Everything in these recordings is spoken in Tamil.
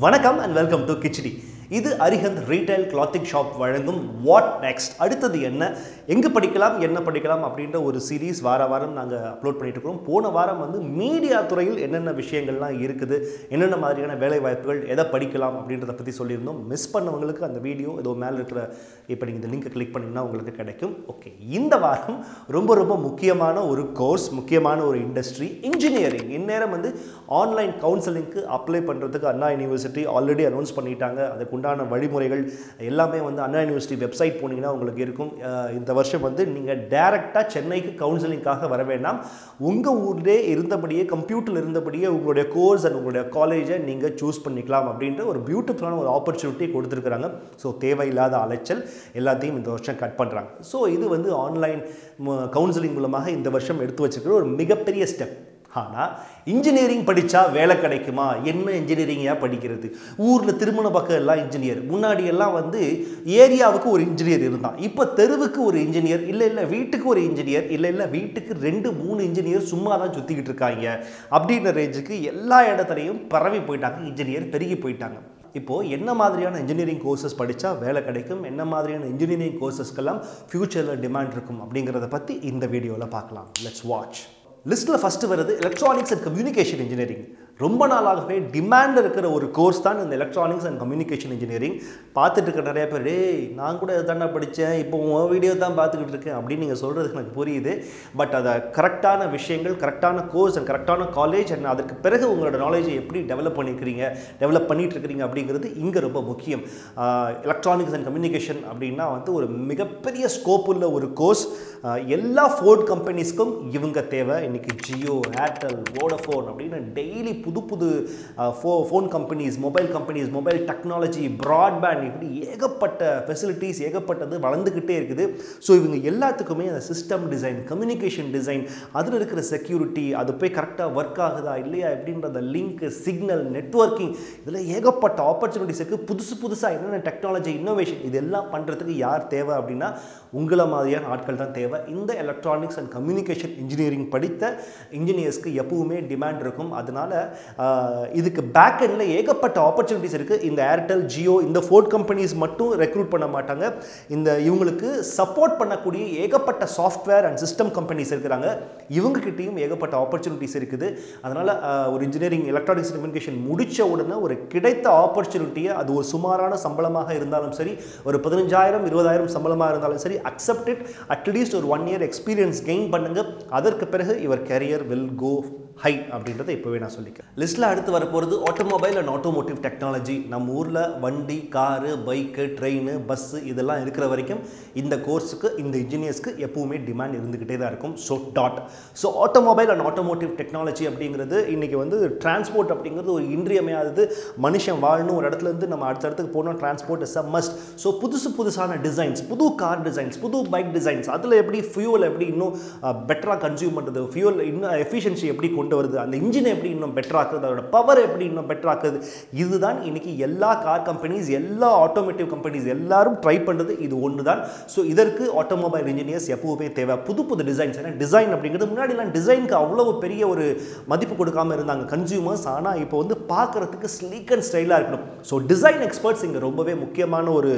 வணக்கம் அண்ட் வெல்கம் டு கிச்சடி இது அரிஹந்த் ரீட்டைல் கிளாத்திங் ஷாப் வழங்கும் வாட் நெக்ஸ்ட் அடுத்தது என்ன? எங்கே படிக்கலாம் என்ன படிக்கலாம் அப்படின்ற ஒரு சீரீஸ் வார வாரம் நாங்கள் அப்லோட் பண்ணிட்டு இருக்கோம் போன வாரம் வந்து மீடியா துறையில் என்னென்ன விஷயங்கள்லாம் இருக்குது என்னென்ன மாதிரியான வேலை வாய்ப்புகள் எதை படிக்கலாம் அப்படின்றத பற்றி சொல்லியிருந்தோம். மிஸ் பண்ணவங்களுக்கு அந்த வீடியோ ஏதோ மேலே இருக்கிற இப்போ நீங்கள் இந்த லிங்க்கை கிளிக் பண்ணிங்கன்னா உங்களுக்கு கிடைக்கும். ஓகே இந்த வாரம் ரொம்ப ரொம்ப முக்கியமான ஒரு கோர்ஸ் முக்கியமான ஒரு இண்டஸ்ட்ரி இன்ஜினியரிங் இந்நேரம் வந்து ஆன்லைன் கவுன்சிலிங்க்கு அப்ளை பண்ணுறதுக்கு அண்ணா யூனிவர்சிட்டி ஆல்ரெடி அனௌன்ஸ் பண்ணிட்டாங்க. அதுக்கு உண்டான வழிமுறைகள் எல்லாமே வந்து அண்ணா யூனிவர்சிட்டி வெப்சைட் போனீங்கன்னா உங்களுக்கு இருக்கும். இந்த வருஷம் வந்து நீங்கள் டைரெக்டாக சென்னைக்கு கவுன்சிலிங்காக வர வேண்டாம். உங்கள் ஊர்லேயே இருந்தபடியே கம்ப்யூட்டரில் இருந்தபடியே உங்களுடைய கோர்ஸ் அண்ட் உங்களுடைய காலேஜை நீங்கள் சூஸ் பண்ணிக்கலாம் அப்படின்ற ஒரு பியூட்டிஃபுல்லான ஒரு ஆப்பர்ச்சுனிட்டி கொடுத்துருக்குறாங்க. ஸோ தேவையில்லாத அலைச்சல் எல்லாத்தையும் இந்த வருஷம் கட் பண்ணுறாங்க ஸோ இது வந்து ஆன்லைன் கவுன்சிலிங் மூலமாக இந்த வருஷம் எடுத்து வச்சுருக்கிற ஒரு மிகப்பெரிய ஸ்டெப் ஆனால் இன்ஜினியரிங் படித்தா வேலை கிடைக்குமா? என்ன இன்ஜினியரிங்காக படிக்கிறது? ஊரில் திருமண பக்கம் எல்லாம் இன்ஜினியர் முன்னாடி எல்லாம் வந்து ஏரியாவுக்கு ஒரு இன்ஜினியர் இருந்தான். இப்போ தெருவுக்கு ஒரு இன்ஜினியர் இல்லை இல்லை வீட்டுக்கு ஒரு இன்ஜினியர் இல்லை இல்லை வீட்டுக்கு ரெண்டு மூணு இன்ஜினியர் சும்மா தான் சுற்றிக்கிட்டு இருக்காங்க. அப்படின்ற ரேஞ்சுக்கு எல்லா இடத்துலையும் பரவி போயிட்டாங்க. இன்ஜினியர் பெருகி போயிட்டாங்க. இப்போது என்ன மாதிரியான இன்ஜினியரிங் கோர்சஸ் படித்தா வேலை கிடைக்கும்? என்ன மாதிரியான இன்ஜினியரிங் கோர்சஸ்க்கெல்லாம் ஃப்யூச்சரில் டிமாண்ட் இருக்கும்? அப்படிங்கிறத பற்றி இந்த வீடியோவில் பார்க்கலாம். லெட்ஸ் வாட்ச் லிஸ்ட்டில் ஃபஸ்ட்டு வருது எலக்ட்ரானிக்ஸ் அண்ட் கம்யூனிகேஷன் இன்ஜினியரிங் ரொம்ப நாளாகவே டிமாண்ட் இருக்கிற ஒரு கோர்ஸ் தான் இந்த எலக்ட்ரானிக்ஸ் அண்ட் கம்யூனிகேஷன் இன்ஜினியரிங் பார்த்துட்டு இருக்க நிறைய பேர் டேய் நான் கூட இதை தானே படித்தேன் இப்போ உன் வீடியோ தான் பார்த்துக்கிட்டு இருக்கேன். அப்படின்னு நீங்கள் சொல்கிறது எனக்கு புரியுது. பட் அதை கரெக்டான விஷயங்கள் கரெக்டான கோர்ஸ் அண்ட் கரெக்டான காலேஜ் அண்ட் அதற்கு பிறகு உங்களோட நாலேஜை எப்படி டெவலப் பண்ணியிருக்கிறீங்க டெவலப் பண்ணிட்டு இருக்கிறீங்க அப்படிங்கிறது இங்கே ரொம்ப முக்கியம். எலக்ட்ரானிக்ஸ் அண்ட் கம்யூனிகேஷன் அப்படின்னா வந்து ஒரு மிகப்பெரிய ஸ்கோப் உள்ள ஒரு கோர்ஸ் எல்லா ஃபோர்ட் கம்பெனிஸ்க்கும் இவங்க தேவை. இன்றைக்கி ஜியோ ஏர்டெல் வோடஃபோன் அப்படின்னு டெய்லி புது புது ஃபோ phone companies mobile companies mobile technology broadband இப்படி ஏகப்பட்ட ஃபெசிலிட்டிஸ் ஏகப்பட்டது வளர்ந்துக்கிட்டே இருக்குது. ஸோ இவங்க எல்லாத்துக்குமே அந்த சிஸ்டம் டிசைன் கம்யூனிகேஷன் டிசைன் அதில் இருக்கிற செக்யூரிட்டி அது போய் கரெக்டாக ஒர்க் ஆகுதா இல்லையா எப்படின்றத லிங்க் சிக்னல் நெட்ஒர்க்கிங் இதில் ஏகப்பட்ட ஆப்பர்ச்சுனிட்டிஸ் இருக்குது புதுசு புதுசாக என்னென்ன டெக்னாலஜி இன்னோவேஷன் இதெல்லாம் பண்ணுறதுக்கு யார் தேவை அப்படின்னா உங்களை மாதிரியான ஆட்கள் தான் தேவை. இந்த எலக்ட்ரானிக்ஸ் அண்ட் கம்யூனிகேஷன் இன்ஜினியரிங் படித்த இன்ஜினியர்ஸ்க்கு எப்பவுமே டிமாண்ட் இருக்கும். அதனால் இதுக்கு பேக் எண்டில் ஏகப்பட்ட ஆப்பர்ச்சுனிட்டிஸ் இருக்குது இந்த ஏர்டெல் ஜியோ இந்த ஃபோர்ட் கம்பெனிஸ் மட்டும் ரெக்ரூட் பண்ண மாட்டாங்க. இந்த இவங்களுக்கு சப்போர்ட் பண்ணக்கூடிய ஏகப்பட்ட சாஃப்ட்வேர் அண்ட் சிஸ்டம் கம்பெனிஸ் இருக்கிறாங்க. இவங்ககிட்டையும் ஏகப்பட்ட ஆப்பர்ச்சுனிட்டிஸ் இருக்குது. அதனால் ஒரு இன்ஜினியரிங் எலக்ட்ரானிக்ஸ் கம்யூனிகேஷன் முடித்த உடனே ஒரு கிடைத்த ஆப்பர்ச்சுனிட்டியை அது ஒரு சுமாரான சம்பளமாக இருந்தாலும் சரி ஒரு பதினஞ்சாயிரம் இருபதாயிரம் சம்பளமாக இருந்தாலும் சரி அக்செப்ட் இட் அட்லீஸ்ட் ஒரு ஒன் இயர் எக்ஸ்பீரியன்ஸ் கெயின் பண்ணுங்க. அதற்கு பிறகு இவர் கேரியர் வில் கோ ஹை அப்படின்றத இப்போவே நான் சொல்லிக்கிறேன். லிஸ்ட்டில் அடுத்து வரப்போகிறது ஆட்டோமொபைல் அண்ட் ஆட்டோமோட்டிவ் டெக்னாலஜி நம்ம ஊரில் வண்டி காரு பைக்கு ட்ரெயின் பஸ்ஸு இதெல்லாம் இருக்கிற வரைக்கும் இந்த கோர்ஸுக்கு இந்த இன்ஜினியர்ஸ்க்கு எப்பவுமே டிமாண்ட் இருந்துக்கிட்டே தான் இருக்கும். So that so automobile and automotive technology அப்படிங்கிறது இன்றைக்கி வந்து டிரான்ஸ்போர்ட் அப்படிங்கிறது ஒரு இன்றியமையாதது. மனுஷன் வாழணும் ஒரு இடத்துல இருந்து நம்ம அடுத்த இடத்துக்கு போனோம் transport is a must so புதுசு புதுசான டிசைன்ஸ் புது கார் டிசைன்ஸ் புது பைக் டிசைன்ஸ் அதில் எப்படி ஃபியூவல் எப்படி இன்னும் பெட்டராக கன்சியூம் பண்ணுறது ஃபியூவல் இன்னும் எஃபிஷியன்சி எப்படி கொண்டு வருது அந்த இன்ஜினை எப்படி இன்னும் பெட்டராக்குது அதோட பவர் எப்படி இன்னும் பெட்டராக்குது இதுதான் இன்றைக்கி எல்லா கார் கம்பெனிஸ் எல்லா ஆட்டோமேட்டிவ் கம்பெனிஸ் எல்லாரும் ட்ரை பண்ணுறது இது ஒன்று தான் ஸோ இதற்கு ஆட்டோமொபைல் இன்ஜினியர்ஸ் எப்பவுமே தேவை. புது புது டிசைன்ஸ் ஏன்னா டிசைன் அப்படிங்கிறது முன்னாடிலாம் டிசைனுக்கு அவ்வளோ பெரிய ஒரு மதிப்பு கொடுக்காம இருந்தாங்க கன்சியூமர்ஸ் ஆனால் இப்போ வந்து பார்க்குறதுக்கு ஸ்லீக் அண்ட் ஸ்டைலாக இருக்கணும். ஸோ டிசைன் எக்ஸ்பர்ட்ஸ் இங்கே ரொம்பவே முக்கியமான ஒரு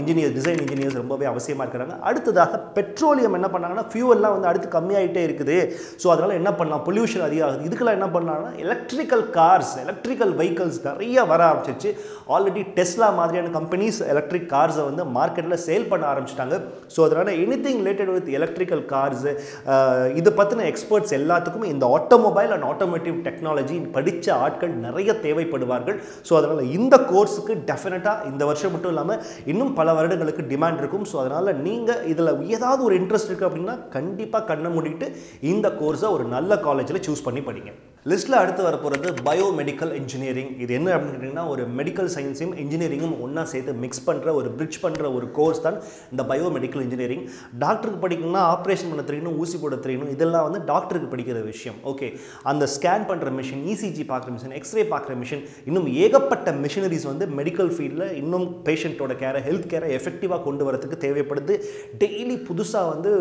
இன்ஜினியர் டிசைன் இன்ஜினியர்ஸ் ரொம்பவே அவசியமாக இருக்கிறாங்க. அடுத்ததாக பெட்ரோலியம் என்ன பண்ணாங்கன்னா ஃபியூவல்லாம் வந்து அடுத்து கம்மியாயிட்டே இருக்குது. ஸோ அதனால் என்ன பண்ணலாம்? பொல்யூஷன் அதிகமாகுது. இதுக்கெல்லாம் என்ன பண்ணாங்கன்னா எலக்ட்ரிக்கல் கார்ஸ் எலக்ட்ரிக்கல் வெஹிக்கல்ஸ் நிறைய வர ஆரம்பிச்சிச்சு ஆல்ரெடி டெஸ்லா மாதிரியான கம்பெனிஸ் எலக்ட்ரிக் கார்ஸை வந்து மார்க்கெட்டில் சேல் பண்ண ஆரம்பிச்சிட்டாங்க. ஸோ அதனால் anything related with electrical cars இது பற்றின எக்ஸ்பர்ட்ஸ் எல்லாத்துக்குமே இந்த ஆட்டோமொபைல் அண்ட் ஆட்டோமேட்டிவ் டெக்னாலஜி படித்த ஆட்கள் நிறைய தேவைப்படுவார்கள். ஸோ அதனால் இந்த கோர்ஸுக்கு டெஃபினட்டாக இந்த வருஷம் மட்டும் இல்லாமல் இன்னும் பல வருடங்களுக்கு டிமாண்ட் இருக்கும். ஸோ அதனால் நீங்கள் இதில் ஏதாவது ஒரு இன்ட்ரெஸ்ட் இருக்குது அப்படின்னா கண்டிப்பாக கண்ணை மூடிட்டு இந்த கோர்ஸை ஒரு நல்ல காலேஜில் சூஸ் பண்ணி படிங்க. லிஸ்ட்டில் அடுத்து வர போகிறது பயோமெடிக்கல் இன்ஜினியரிங் இது என்ன அப்படின்னு கேட்டிங்கன்னா ஒரு மெடிக்கல் சயின்ஸையும் இன்ஜினியரிங்கும் ஒன்றா சேர்த்து மிக்ஸ் பண்ணுற ஒரு பிரிட்ஜ் பண்ணுற ஒரு கோர்ஸ் தான் இந்த பயோமெடிக்கல் இன்ஜினியரிங் டாக்டருக்கு படிக்கணும்னா ஆப்ரேஷன் பண்ண தெரியணும் ஊசி போட தெரியணும் இதெல்லாம் வந்து டாக்டருக்கு படிக்கிற விஷயம். ஓகே அந்த ஸ்கேன் பண்ணுற மிஷின் இசிஜி பார்க்குற மிஷின் எக்ஸ்ரே பார்க்குற மிஷின் இன்னும் ஏகப்பட்ட மிஷினரிஸ் வந்து மெடிக்கல் ஃபீல்டில் இன்னும் பேஷண்ட்டோட கேரை ஹெல்த் கேரை எஃபெக்டிவாக கொண்டு வரதுக்கு தேவைப்படுது. டெய்லி புதுசாக வந்து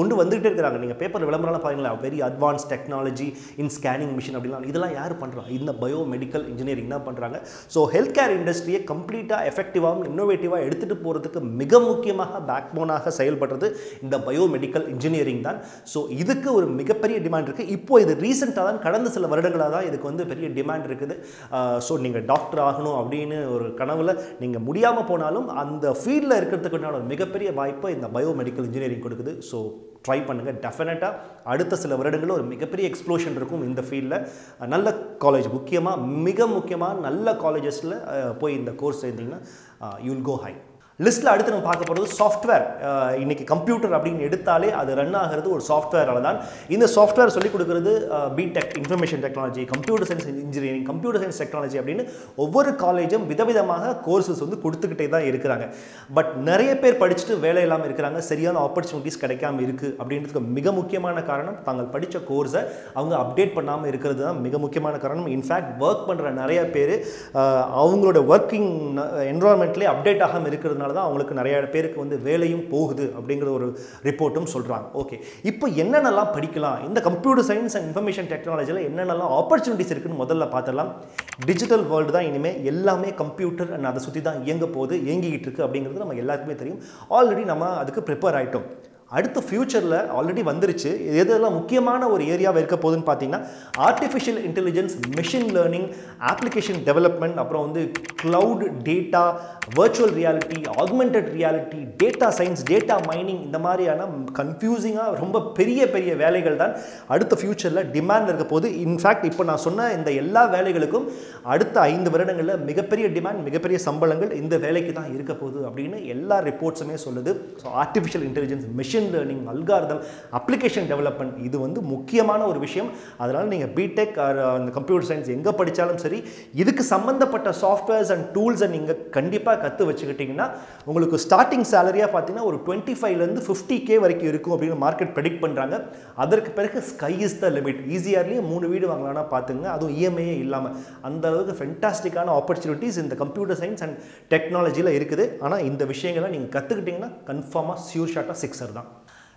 கொண்டு வந்துகிட்டே இருக்கிறாங்க. நீங்கள் பேப்பர் விளம்பரம்லாம் பாருங்களேன் very advance technology in scanning scanning machine அப்படிலாம் இதெல்லாம் யார் பண்ணுறா இந்த பயோ மெடிக்கல் இன்ஜினியரிங் தான் பண்ணுறாங்க ஸோ ஹெல்த் கேர் இண்டஸ்ட்ரியை கம்ப்ளீட்டாக எஃபெக்டிவாகவும் இன்னோவேட்டிவாக எடுத்துகிட்டு போகிறதுக்கு மிக முக்கியமாக பேக் போனாக செயல்படுறது இந்த பயோ மெடிக்கல் இன்ஜினியரிங் தான். ஸோ இதுக்கு ஒரு மிகப்பெரிய டிமாண்ட் இருக்குது இப்போ இது ரீசெண்டாக தான் கடந்த சில வருடங்களாக தான் இதுக்கு வந்து பெரிய டிமாண்ட் இருக்குது. ஸோ நீங்கள் டாக்டர் ஆகணும் அப்படின்னு ஒரு கனவில் நீங்கள் முடியாமல் போனாலும் அந்த ஃபீல்டில் இருக்கிறதுக்குண்டான ஒரு மிகப்பெரிய வாய்ப்பை இந்த பயோ மெடிக்கல் இன்ஜினியரிங் கொடுக்குது. ஸோ ட்ரை பண்ணுங்கள் டெஃபினட்டாக அடுத்த சில வருடங்களில் ஒரு மிகப்பெரிய எக்ஸ்ப்ளோஷன் இருக்கும் இந்த ஃபீல்டில் நல்ல காலேஜ் முக்கியமாக மிக முக்கியமாக நல்ல காலேஜஸில் போய் இந்த கோர்ஸ் சேர்ந்தீங்கன்னா யூல் கோ ஹை லிஸ்ட்டில் அடுத்து நம்ம பார்க்க போகிறது சாஃப்ட்வேர் இன்றைக்கி கம்ப்யூட்டர் அப்படின்னு எடுத்தாலே அது ரன் ஆகிறது ஒரு சாஃப்ட்வேரால் தான் இந்த சாஃப்ட்வேர் சொல்லிக் கொடுக்குறது BTech information technology computer science engineering computer science technology அப்படின்னு ஒவ்வொரு காலேஜும் விதவிதமாக கோர்சஸ் வந்து கொடுத்துக்கிட்டே தான் இருக்கிறாங்க. பட் நிறைய பேர் படிச்சுட்டு வேலை இல்லாமல் இருக்கிறாங்க. சரியான ஆப்பர்ச்சுனிட்டிஸ் கிடைக்காம இருக்குது அப்படின்றதுக்கு மிக முக்கியமான காரணம் தாங்கள் படித்த கோர்ஸை அவங்க அப்டேட் பண்ணாமல் இருக்கிறது தான் மிக முக்கியமான காரணம். இன்ஃபேக்ட் ஒர்க் பண்ணுற நிறைய பேர் அவங்களோட ஒர்க்கிங் என்வரான்மெண்ட்லேயே அப்டேட் ஆகாமல் இருக்கிறதுனால தான் அவங்களுக்கு நிறைய பேருக்கு வந்து வேலையும் போகுது அப்படிங்கிற ஒரு ரிப்போர்ட்டும் சொல்கிறாங்க ஓகே. இப்போ என்னென்னலாம் படிக்கலாம்? இந்த கம்ப்யூட்டர் சயின்ஸ் அண்ட் இன்ஃபர்மேஷன் டெக்னாலஜியில் என்னென்னலாம் ஆப்பர்ச்சுனிட்டிஸ் இருக்குன்னு முதல்ல பார்த்தலாம் டிஜிட்டல் வேர்ல்டு தான் இனிமேல் எல்லாமே கம்ப்யூட்டர் அண்ட் அதை சுற்றி தான் இயங்க போகுது இயங்கிக்கிட்டு இருக்கு அப்படிங்கிறது நம்ம எல்லாருக்குமே தெரியும். ஆல்ரெடி நம்ம அதுக்கு ப்ரிப்பேர் ஆகிட்டோம் அடுத்த ஃப்யூச்சரில் ஆல்ரெடி வந்துருச்சு. எதெல்லாம் முக்கியமான ஒரு ஏரியாவை இருக்க போகுதுன்னு பார்த்தீங்கன்னா artificial intelligence machine learning application development அப்புறம் வந்து cloud data virtual reality augmented reality data science data mining இந்த மாதிரியான கன்ஃபியூசிங்காக ரொம்ப பெரிய பெரிய வேலைகள் தான் அடுத்த ஃப்யூச்சரில் டிமாண்ட் இருக்க போது இன்ஃபேக்ட் இப்போ நான் சொன்ன இந்த எல்லா வேலைகளுக்கும் அடுத்த ஐந்து வருடங்களில் மிகப்பெரிய டிமாண்ட் மிகப்பெரிய சம்பளங்கள் இந்த வேலைக்கு தான் இருக்க போகுது அப்படின்னு எல்லா ரிப்போர்ட்ஸுமே சொல்லுது. So artificial intelligence machine learning algorithm application development இது வந்து முக்கியமான ஒரு விஷயம். அதனால் நீங்கள் பிடெக் அந்த uh, கம்ப்யூட்டர் சயின்ஸ் எங்கே படித்தாலும் சரி இதுக்கு சம்மந்தப்பட்ட சாஃப்ட்வேர்ஸ் அண்ட் டூல்ஸை நீங்கள் கண்டிப்பாக கற்று வச்சுக்கிட்டிங்கன்னா உங்களுக்கு ஸ்டார்டிங் சேலரியாக பார்த்தீங்கன்னா ஒரு டுவெண்ட்டி ஃபைவ்லேருந்து ஃபிஃப்டி கே வரைக்கும் இருக்கும் அப்படின்னு மார்க்கெட் ப்ரெடிக்ட் பண்ணுறாங்க அதற்கு பிறகு ஸ்கை இஸ் த லிமிட் ஈஸியார்லேயே மூணு வீடு வாங்கலாம்னா பார்த்துங்க அதுவும் இஎம்ஐயே இல்லாமல் அந்த அளவுக்கு ஃபென்டாஸ்டிக்கான ஆப்பர்ச்சுனிட்டிஸ் இந்த கம்ப்யூட்டர் சயின்ஸ் அண்ட் டெக்னாலஜியில் இருக்குது. ஆனால் இந்த விஷயங்களை நீங்கள் கற்றுக்கிட்டிங்கன்னா கன்ஃபார்மாக சியூர் ஷாட்டாக சிக்ஸர் தான்.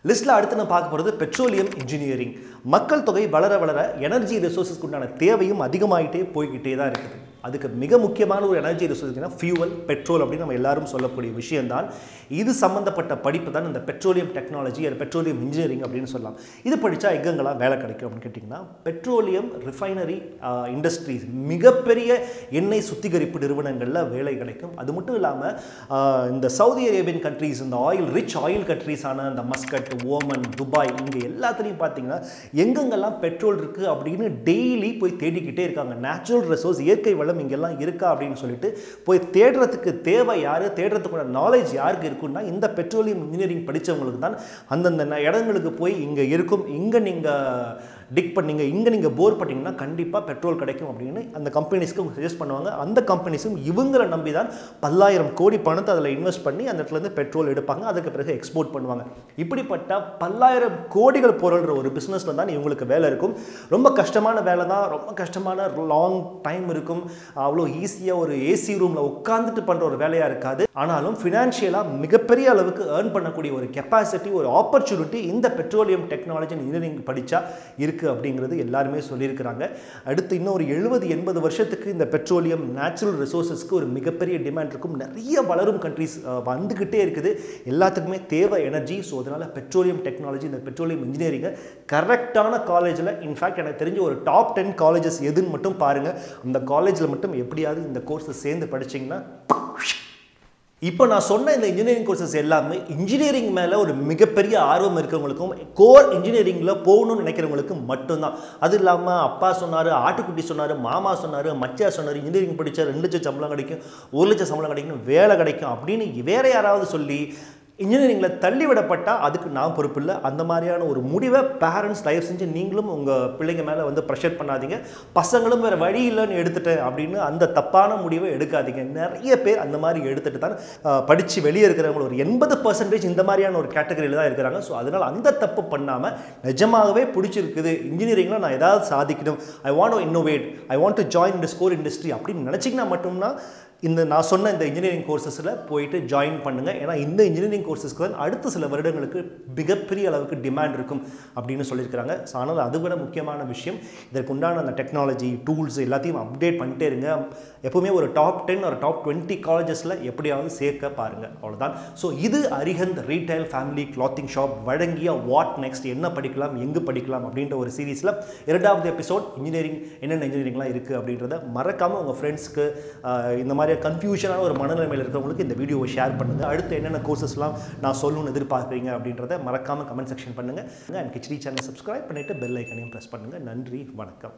லிஸ்ட்டில் அடுத்து நான் பார்க்க போகிறது பெட்ரோலியம் இன்ஜினியரிங் மக்கள் தொகை வளர வளர எனர்ஜி ரிசோர்ஸஸ்க்கு உண்டான தேவையும் அதிகமாகிட்டே போய்கிட்டே தான் இருக்குது. அதுக்கு மிக முக்கியமான ஒரு எனர்ஜி ரிசோர்ஸ் ஃபியூவல் பெட்ரோல் அப்படின்னு நம்ம எல்லாரும் சொல்லக்கூடிய விஷயம்தான். இது சம்மந்தப்பட்ட படிப்பு தான் இந்த பெட்ரோலியம் டெக்னாலஜி அது பெட்ரோலியம் இன்ஜினியரிங் அப்படின்னு சொல்லலாம். இது படித்தா எங்கெங்கெல்லாம் வேலை கிடைக்கும் அப்படின்னு கேட்டிங்கன்னா பெட்ரோலியம் ரிஃபைனரி இண்டஸ்ட்ரீஸ் மிகப்பெரிய எண்ணெய் சுத்திகரிப்பு நிறுவனங்களில் வேலை கிடைக்கும். அது மட்டும் இல்லாமல் இந்த சவுதி அரேபியன் கண்ட்ரீஸ் இந்த ஆயில் ரிச் ஆயில் கண்ட்ரீஸான இந்த மஸ்கட் ஓமன் துபாய் இங்கே எல்லாத்துலேயும் பார்த்தீங்கன்னா எங்கெங்கெல்லாம் பெட்ரோல் இருக்குது அப்படின்னு டெய்லி போய் தேடிக்கிட்டே இருக்காங்க. நேச்சுரல் ரிசோர்ஸ் இயற்கை வளம் இங்கெல்லாம் இருக்கா அப்படின்னு சொல்லிட்டு போய் தேடுறதுக்கு தேவை யார்? தேடுறதுக்குள்ள நாலேஜ் யாருக்கு இருக்குன்னா இந்த பெட்ரோலியம் இன்ஜினியரிங் படித்தவங்களுக்கு தான் அந்தந்த இடங்களுக்கு போய் இங்கே இருக்கும். இங்கே நீங்கள் டிக் பண்ணீங்க இங்கே நீங்கள் போர் பண்ணிங்கன்னா கண்டிப்பாக பெட்ரோல் கிடைக்கும் அப்படின்னு அந்த கம்பெனிஸ்க்கு சஜஸ்ட் பண்ணுவாங்க. அந்த கம்பெனிஸும் இவங்களை நம்பி தான் பல்லாயிரம் கோடி பணத்தை அதில் இன்வெஸ்ட் பண்ணி அந்த இடத்துலேருந்து பெட்ரோல் எடுப்பாங்க. அதுக்கு பிறகு எக்ஸ்போர்ட் பண்ணுவாங்க. இப்படிப்பட்ட பல்லாயிரம் கோடிகள் பொருள்ற ஒரு பிஸ்னஸில் தான் இவங்களுக்கு வேலை இருக்கும். ரொம்ப கஷ்டமான வேலை தான். ரொம்ப கஷ்டமான லாங் டைம் இருக்கும். அவ்வளோ ஈஸியாக ஒரு ஏசி ரூமில் உட்காந்துட்டு பண்ணுற ஒரு வேலையாக இருக்காது. ஆனாலும் ஃபினான்ஷியலாக மிகப்பெரிய அளவுக்கு ஏர்ன் பண்ணக்கூடிய ஒரு கெப்பாசிட்டி ஒரு ஆப்பர்ச்சுனிட்டி இந்த பெட்ரோலியம் டெக்னாலஜி இன்ஜினியரிங் படித்தா இருக்கு. இருக்குது அப்படிங்கிறது எல்லாருமே சொல்லியிருக்கிறாங்க. அடுத்து இன்னும் ஒரு எழுபது எண்பது வருஷத்துக்கு இந்த பெட்ரோலியம் நேச்சுரல் ரிசோர்ஸஸ்க்கு ஒரு மிகப்பெரிய டிமாண்ட் இருக்கும். நிறைய வளரும் கண்ட்ரிஸ் வந்துக்கிட்டே இருக்குது. எல்லாத்துக்குமே தேவை எனர்ஜி ஸோ அதனால் பெட்ரோலியம் டெக்னாலஜி இந்த பெட்ரோலியம் இன்ஜினியரிங்கை கரெக்டான காலேஜில் இன்ஃபேக்ட் எனக்கு தெரிஞ்ச ஒரு டாப் டென் காலேஜஸ் எதுன்னு மட்டும் பாருங்கள் அந்த காலேஜில் மட்டும் எப்படியாவது இந்த கோர்ஸை சேர்ந்து படிச்சிங்கன்னா இப்போ நான் சொன்ன இந்த இன்ஜினியரிங் கோர்சஸ் எல்லாமே இன்ஜினியரிங் மேலே ஒரு மிகப்பெரிய ஆர்வம் இருக்கிறவங்களுக்கும் கோர் இன்ஜினியரிங்கில் போகணும்னு நினைக்கிறவங்களுக்கும் மட்டும்தான். அது இல்லாமல் அப்பா சொன்னார் ஆட்டுக்குட்டி சொன்னார் மாமா சொன்னார் மச்சா சொன்னார் இன்ஜினியரிங் படித்தா ரெண்டு லட்சம் சம்பளம் கிடைக்கும் ஒரு லட்சம் சம்பளம் கிடைக்கும் வேலை கிடைக்கும் அப்படின்னு வேற யாராவது சொல்லி இன்ஜினியரிங்கில் தள்ளிவிடப்பட்டால் அதுக்கு நான் பொறுப்பு இல்லை. அந்த மாதிரியான ஒரு முடிவை பேரண்ட்ஸ் தயவு செஞ்சு நீங்களும் உங்கள் பிள்ளைங்க மேலே வந்து ப்ரெஷர் பண்ணாதீங்க. பசங்களும் வேறு வழி இல்லைன்னு எடுத்துட்டேன் அப்படின்னு அந்த தப்பான முடிவை எடுக்காதீங்க. நிறைய பேர் அந்த மாதிரி எடுத்துகிட்டு தான் படித்து வெளியே இருக்கிறவங்க ஒரு எண்பது பர்சன்டேஜ் இந்த மாதிரியான ஒரு கேட்டகரியில் தான் இருக்கிறாங்க. ஸோ அதனால் அந்த தப்பு பண்ணாமல் நிஜமாகவே பிடிச்சிருக்குது. இன்ஜினியரிங்கில் நான் ஏதாவது சாதிக்கணும். I want to innovate I want to join இந்த ஸ்கோர் இண்டஸ்ட்ரி அப்படின்னு நினச்சிங்கன்னா மட்டும்னா இந்த நான் சொன்ன இந்த இன்ஜினியரிங் கோர்சஸில் போயிட்டு ஜாயின் பண்ணுங்கள் ஏன்னா இந்த இன்ஜினியரிங் கோர்சஸ்க்கு தான் அடுத்த சில வருடங்களுக்கு மிகப்பெரிய அளவுக்கு டிமாண்ட் இருக்கும் அப்படின்னு சொல்லியிருக்கிறாங்க. ஸோ ஆனால் அதை விட முக்கியமான விஷயம் இதற்கு உண்டான அந்த டெக்னாலஜி டூல்ஸ் எல்லாத்தையும் அப்டேட் பண்ணிட்டே இருங்க. எப்பவுமே ஒரு டாப் டென் ஒரு டாப் டுவெண்ட்டி காலேஜஸில் எப்படியாவது சேர்க்க பாருங்கள் அவ்வளோதான் ஸோ இது Arihant retail family clothing shop வழங்கிய வாட் நெக்ஸ்ட் என்ன படிக்கலாம் எங்கு படிக்கலாம் அப்படின்ற ஒரு சீரீஸில் இரண்டாவது எபிசோட் இன்ஜினியரிங் என்னென்ன இன்ஜினியரிங்லாம் இருக்குது அப்படின்றத மறக்காமல் உங்கள் ஃப்ரெண்ட்ஸ்க்கு இந்த மாதிரி கன்ஃபியூஷனான ஒரு மனநிலைமையில் இருக்கிறவங்களுக்கு இந்த வீடியோவை ஷேர் பண்ணுங்கள் அடுத்து என்னென்ன கோர்சஸ்லாம் நான் சொல்லணும்னு எதிர்பார்க்குறீங்க அப்படின்றத மறக்காமல் கமெண்ட் செக்ஷன் பண்ணுங்கள் அண்ட் கிச்சடி சேனல் சப்ஸ்கிரைப் பண்ணிவிட்டு பெல் ஐக்கனையும் ப்ரெஸ் பண்ணுங்கள் நன்றி வணக்கம்.